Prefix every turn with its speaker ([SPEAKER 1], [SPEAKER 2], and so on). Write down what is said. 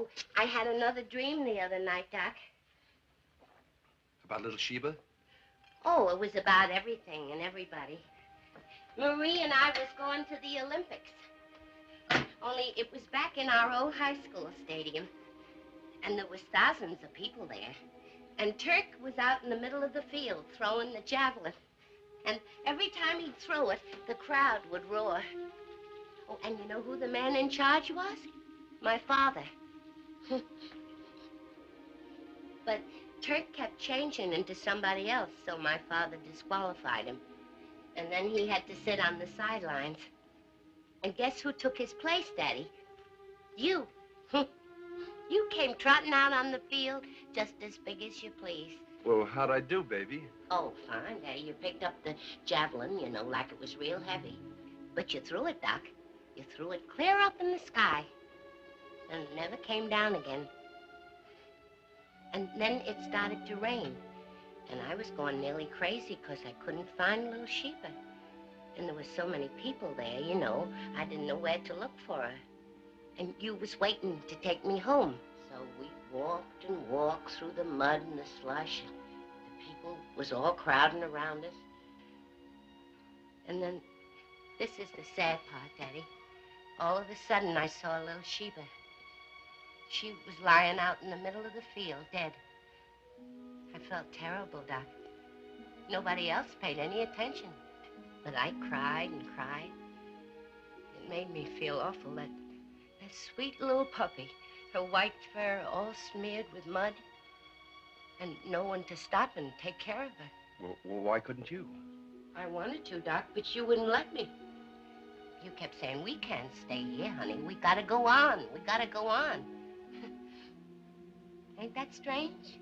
[SPEAKER 1] Oh, I had another dream the other night, Doc.
[SPEAKER 2] About little Sheba?
[SPEAKER 1] Oh, it was about everything and everybody. Marie and I was going to the Olympics. Only it was back in our old high school stadium. And there was thousands of people there. And Turk was out in the middle of the field throwing the javelin. And every time he'd throw it, the crowd would roar. Oh, and you know who the man in charge was? My father. but Turk kept changing into somebody else, so my father disqualified him. And then he had to sit on the sidelines. And guess who took his place, Daddy? You. you came trotting out on the field just as big as you please.
[SPEAKER 2] Well, how'd I do, baby?
[SPEAKER 1] Oh, fine, Daddy. You picked up the javelin, you know, like it was real heavy. But you threw it, Doc. You threw it clear up in the sky. And it never came down again. And then it started to rain. And I was going nearly crazy because I couldn't find little Sheba. And there were so many people there, you know, I didn't know where to look for her. And you was waiting to take me home. So we walked and walked through the mud and the slush. And The people was all crowding around us. And then, this is the sad part, Daddy. All of a sudden, I saw a little Sheba. She was lying out in the middle of the field, dead. I felt terrible, Doc. Nobody else paid any attention. But I cried and cried. It made me feel awful that that sweet little puppy, her white fur all smeared with mud, and no one to stop and take care of her.
[SPEAKER 2] Well, well, why couldn't you?
[SPEAKER 1] I wanted to, Doc, but you wouldn't let me. You kept saying, we can't stay here, honey. We gotta go on. We gotta go on. Ain't that strange?